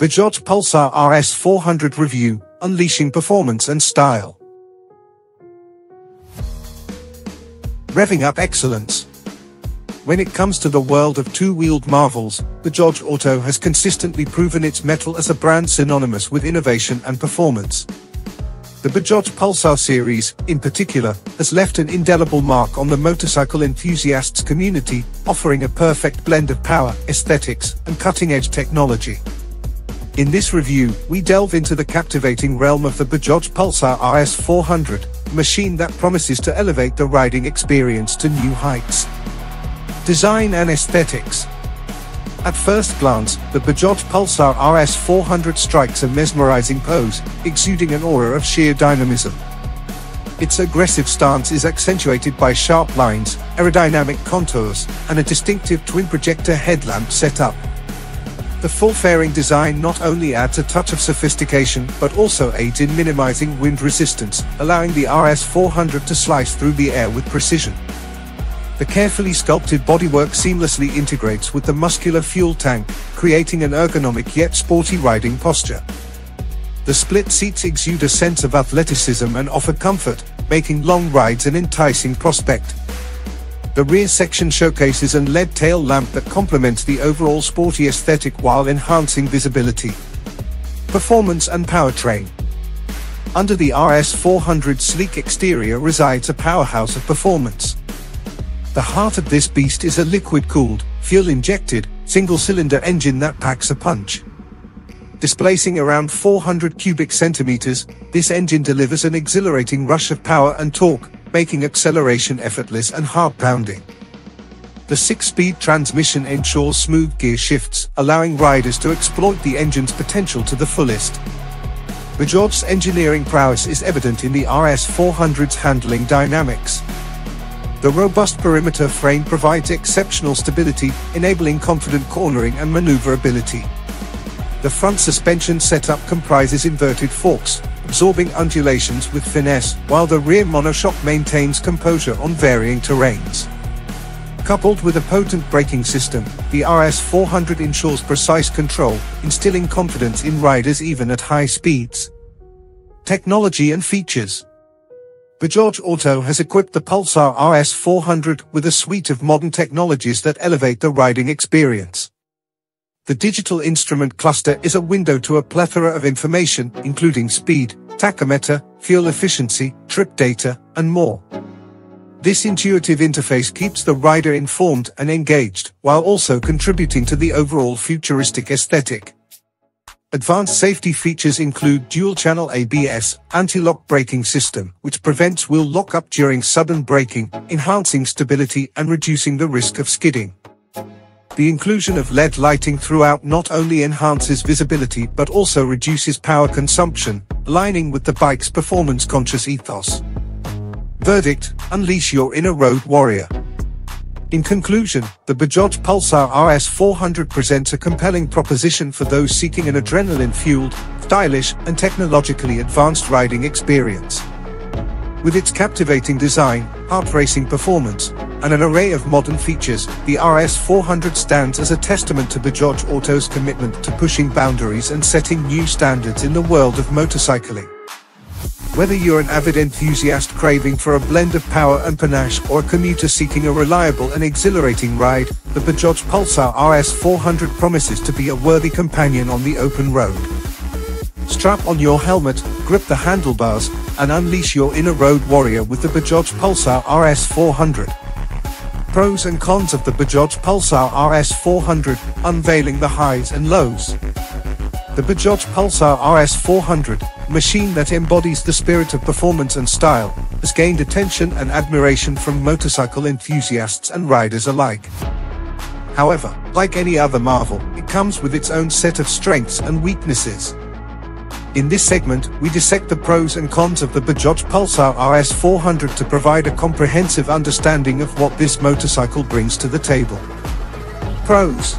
Bajaj Pulsar RS 400 Review, Unleashing Performance and Style. Revving up excellence. When it comes to the world of two-wheeled marvels, Bajaj Auto has consistently proven its mettle as a brand synonymous with innovation and performance. The Bajaj Pulsar series, in particular, has left an indelible mark on the motorcycle enthusiasts community, offering a perfect blend of power, aesthetics, and cutting-edge technology. In this review, we delve into the captivating realm of the Bajaj Pulsar RS 400, machine that promises to elevate the riding experience to new heights. Design and Aesthetics At first glance, the Bajaj Pulsar RS 400 strikes a mesmerizing pose, exuding an aura of sheer dynamism. Its aggressive stance is accentuated by sharp lines, aerodynamic contours, and a distinctive twin-projector headlamp setup. The full-fairing design not only adds a touch of sophistication but also aids in minimizing wind resistance, allowing the RS400 to slice through the air with precision. The carefully sculpted bodywork seamlessly integrates with the muscular fuel tank, creating an ergonomic yet sporty riding posture. The split seats exude a sense of athleticism and offer comfort, making long rides an enticing prospect. The rear section showcases an LED tail lamp that complements the overall sporty aesthetic while enhancing visibility. Performance and powertrain. Under the RS400 sleek exterior resides a powerhouse of performance. The heart of this beast is a liquid-cooled, fuel-injected, single-cylinder engine that packs a punch. Displacing around 400 cubic centimeters, this engine delivers an exhilarating rush of power and torque, making acceleration effortless and heart-pounding. The six-speed transmission ensures smooth gear shifts, allowing riders to exploit the engine's potential to the fullest. Bajaj's engineering prowess is evident in the RS400's handling dynamics. The robust perimeter frame provides exceptional stability, enabling confident cornering and maneuverability. The front suspension setup comprises inverted forks, absorbing undulations with finesse, while the rear monoshock maintains composure on varying terrains. Coupled with a potent braking system, the RS400 ensures precise control, instilling confidence in riders even at high speeds. Technology and features Bajaj Auto has equipped the Pulsar RS400 with a suite of modern technologies that elevate the riding experience. The digital instrument cluster is a window to a plethora of information, including speed, tachometer, fuel efficiency, trip data, and more. This intuitive interface keeps the rider informed and engaged, while also contributing to the overall futuristic aesthetic. Advanced safety features include dual-channel ABS, anti-lock braking system, which prevents wheel lock-up during sudden braking, enhancing stability and reducing the risk of skidding. The inclusion of LED lighting throughout not only enhances visibility but also reduces power consumption, aligning with the bike's performance-conscious ethos. Verdict, unleash your inner road warrior. In conclusion, the Bajaj Pulsar RS 400 presents a compelling proposition for those seeking an adrenaline-fueled, stylish, and technologically advanced riding experience. With its captivating design, heart-racing performance, and an array of modern features, the RS400 stands as a testament to Bajaj Auto's commitment to pushing boundaries and setting new standards in the world of motorcycling. Whether you're an avid enthusiast craving for a blend of power and panache or a commuter seeking a reliable and exhilarating ride, the Bajaj Pulsar RS400 promises to be a worthy companion on the open road. Strap on your helmet, grip the handlebars, and unleash your inner road warrior with the Bajaj Pulsar RS 400. Pros and cons of the Bajaj Pulsar RS 400, unveiling the highs and lows. The Bajaj Pulsar RS 400, machine that embodies the spirit of performance and style, has gained attention and admiration from motorcycle enthusiasts and riders alike. However, like any other marvel, it comes with its own set of strengths and weaknesses. In this segment, we dissect the pros and cons of the Bajaj Pulsar RS 400 to provide a comprehensive understanding of what this motorcycle brings to the table. Pros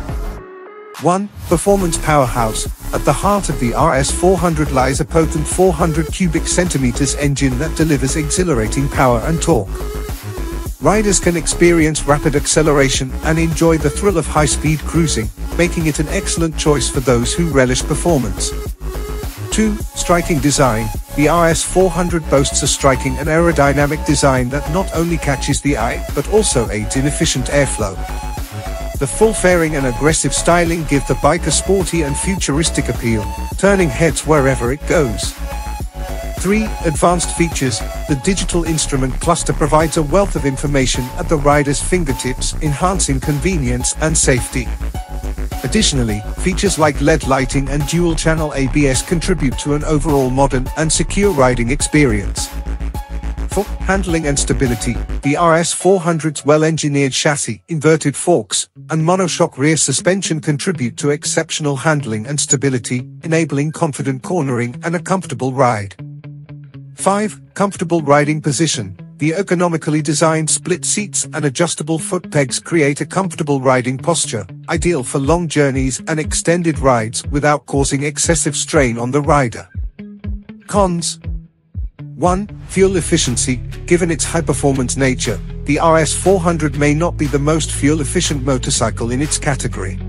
1. Performance Powerhouse. At the heart of the RS 400 lies a potent 400 cubic centimeters engine that delivers exhilarating power and torque. Riders can experience rapid acceleration and enjoy the thrill of high-speed cruising, making it an excellent choice for those who relish performance. 2. Striking design. The RS400 boasts a striking and aerodynamic design that not only catches the eye, but also aids in efficient airflow. The full fairing and aggressive styling give the bike a sporty and futuristic appeal, turning heads wherever it goes. 3. Advanced features. The digital instrument cluster provides a wealth of information at the rider's fingertips, enhancing convenience and safety. Additionally, features like LED lighting and dual-channel ABS contribute to an overall modern and secure riding experience. For handling and stability, the RS400's well-engineered chassis, inverted forks, and monoshock rear suspension contribute to exceptional handling and stability, enabling confident cornering and a comfortable ride. 5. Comfortable riding position. The ergonomically designed split seats and adjustable foot pegs create a comfortable riding posture, ideal for long journeys and extended rides without causing excessive strain on the rider. Cons 1. Fuel efficiency. Given its high-performance nature, the RS400 may not be the most fuel-efficient motorcycle in its category.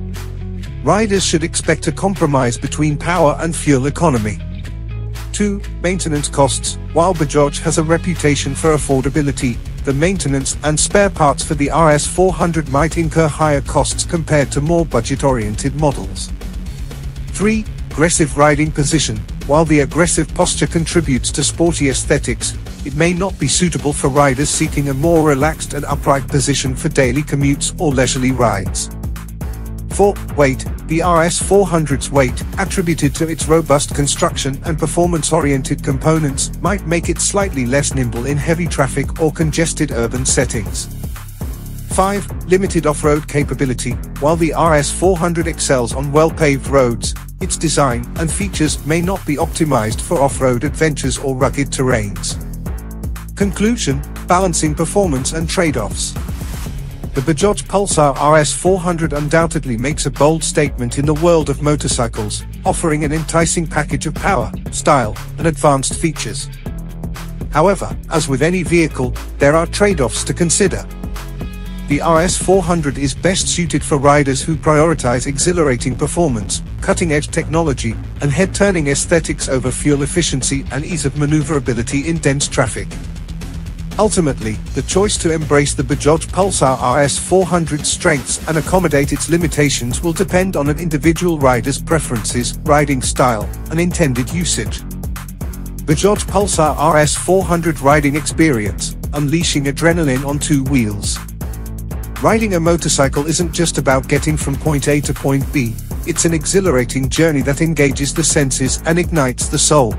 Riders should expect a compromise between power and fuel economy. 2. Maintenance costs. While Bajaj has a reputation for affordability, the maintenance and spare parts for the RS400 might incur higher costs compared to more budget-oriented models. 3. Aggressive riding position. While the aggressive posture contributes to sporty aesthetics, it may not be suitable for riders seeking a more relaxed and upright position for daily commutes or leisurely rides. 4. Weight. The RS400's weight, attributed to its robust construction and performance-oriented components, might make it slightly less nimble in heavy traffic or congested urban settings. 5. Limited off-road capability. While the RS400 excels on well-paved roads, its design and features may not be optimized for off-road adventures or rugged terrains. Conclusion, balancing performance and trade-offs. The Bajaj Pulsar RS400 undoubtedly makes a bold statement in the world of motorcycles, offering an enticing package of power, style, and advanced features. However, as with any vehicle, there are trade-offs to consider. The RS400 is best suited for riders who prioritize exhilarating performance, cutting-edge technology, and head-turning aesthetics over fuel efficiency and ease of maneuverability in dense traffic. Ultimately, the choice to embrace the Bajaj Pulsar RS400 strengths and accommodate its limitations will depend on an individual rider's preferences, riding style, and intended usage. Bajaj Pulsar RS 400 Riding Experience, unleashing adrenaline on two wheels. Riding a motorcycle isn't just about getting from point A to point B, it's an exhilarating journey that engages the senses and ignites the soul.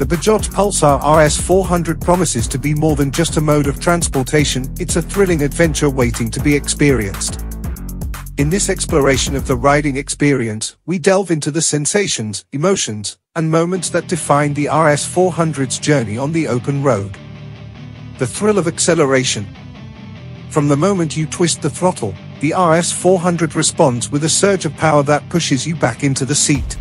The Bajaj Pulsar RS400 promises to be more than just a mode of transportation, it's a thrilling adventure waiting to be experienced. In this exploration of the riding experience, we delve into the sensations, emotions, and moments that define the RS400's journey on the open road. The thrill of acceleration. From the moment you twist the throttle, the RS400 responds with a surge of power that pushes you back into the seat.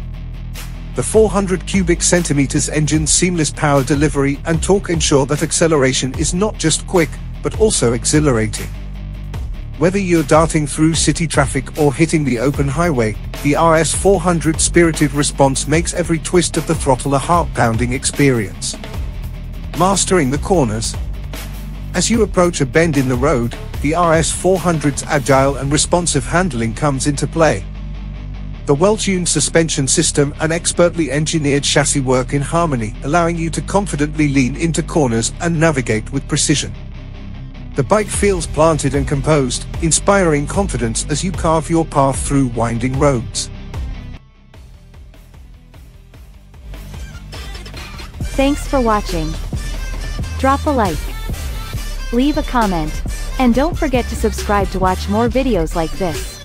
The 400 cubic centimeters engine's seamless power delivery and torque ensure that acceleration is not just quick, but also exhilarating. Whether you're darting through city traffic or hitting the open highway, the RS400 spirited response makes every twist of the throttle a heart-pounding experience. Mastering the corners. As you approach a bend in the road, the RS400's agile and responsive handling comes into play. The well-tuned suspension system and expertly engineered chassis work in harmony, allowing you to confidently lean into corners and navigate with precision. The bike feels planted and composed, inspiring confidence as you carve your path through winding roads. Thanks for watching. Drop a like. Leave a comment. And don't forget to subscribe to watch more videos like this.